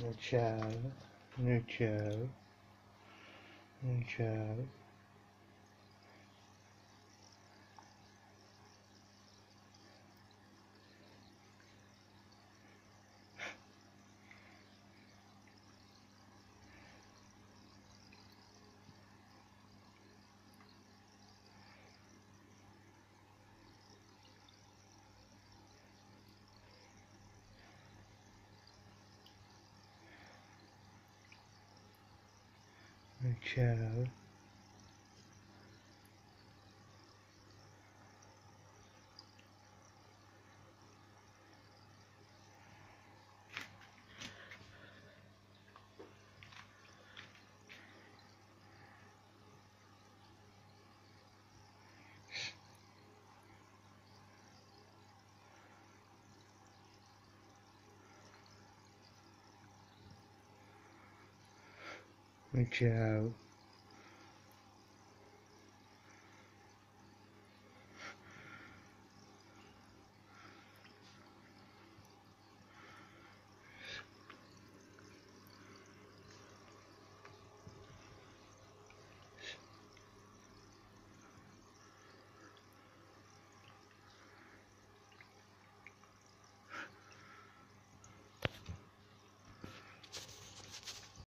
No ciao, no ciao, no